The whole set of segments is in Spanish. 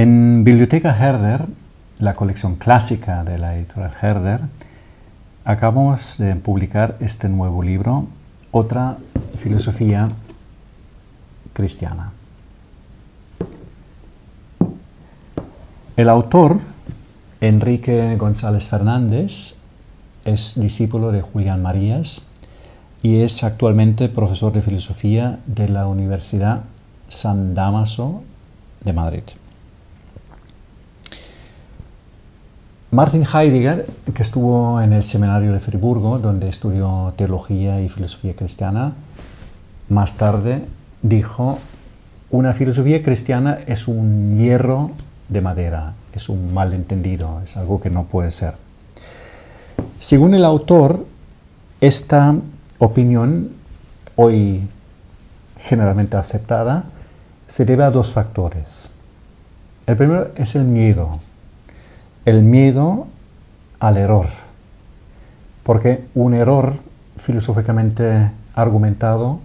En Biblioteca Herder, la colección clásica de la editorial Herder, acabamos de publicar este nuevo libro, Otra filosofía cristiana. El autor, Enrique González Fernández, es discípulo de Julián Marías y es actualmente profesor de filosofía de la Universidad San Damaso de Madrid. Martin Heidegger, que estuvo en el seminario de Friburgo, donde estudió teología y filosofía cristiana, más tarde dijo, una filosofía cristiana es un hierro de madera, es un malentendido, es algo que no puede ser. Según el autor, esta opinión, hoy generalmente aceptada, se debe a dos factores. El primero es el miedo, el miedo al error, porque un error filosóficamente argumentado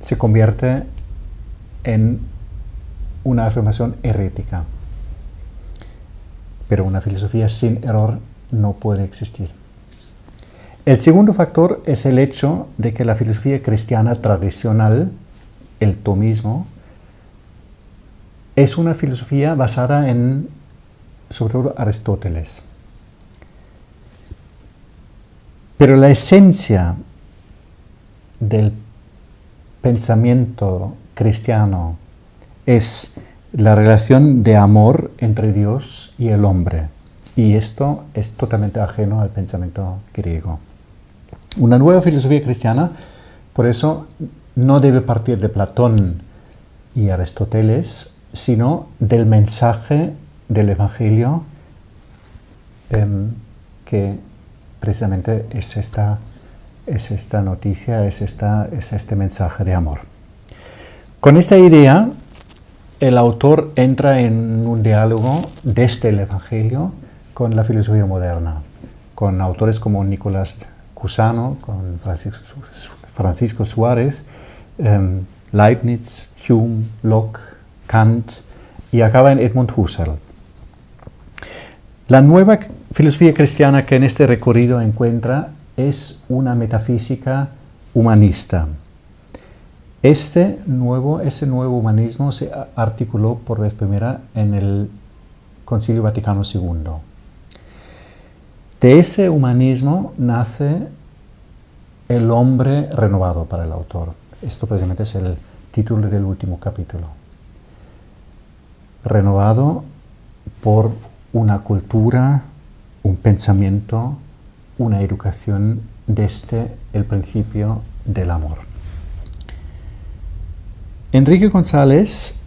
se convierte en una afirmación herética. Pero una filosofía sin error no puede existir. El segundo factor es el hecho de que la filosofía cristiana tradicional, el tomismo, es una filosofía basada en, sobre todo, Aristóteles. Pero la esencia del pensamiento cristiano es la relación de amor entre Dios y el hombre. Y esto es totalmente ajeno al pensamiento griego. Una nueva filosofía cristiana, por eso, no debe partir de Platón y Aristóteles, sino del mensaje del Evangelio em, que precisamente es esta, es esta noticia, es, esta, es este mensaje de amor. Con esta idea, el autor entra en un diálogo desde el Evangelio con la filosofía moderna, con autores como Nicolás Cusano, con Francisco, Suárez, em, Leibniz, Hume, Locke, Kant y acaba en Edmund Husserl. La nueva filosofía cristiana que en este recorrido encuentra es una metafísica humanista. Este nuevo, ese nuevo humanismo se articuló por vez primera en el Concilio Vaticano II. De ese humanismo nace el hombre renovado para el autor. Esto precisamente es el título del último capítulo. Renovado por una cultura, un pensamiento, una educación desde el principio del amor. Enrique González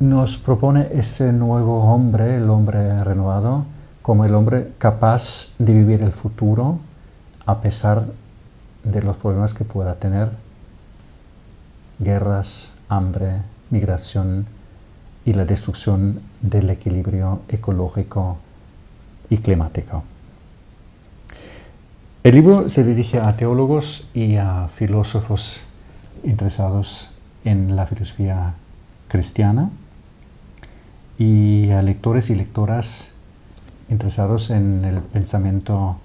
nos propone ese nuevo hombre, el hombre renovado, como el hombre capaz de vivir el futuro a pesar de los problemas que pueda tener, guerras, hambre, migración y la destrucción del equilibrio ecológico y climático. El libro se dirige a teólogos y a filósofos interesados en la filosofía cristiana y a lectores y lectoras interesados en el pensamiento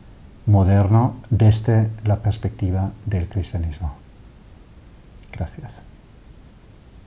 moderno desde la perspectiva del cristianismo. Gracias.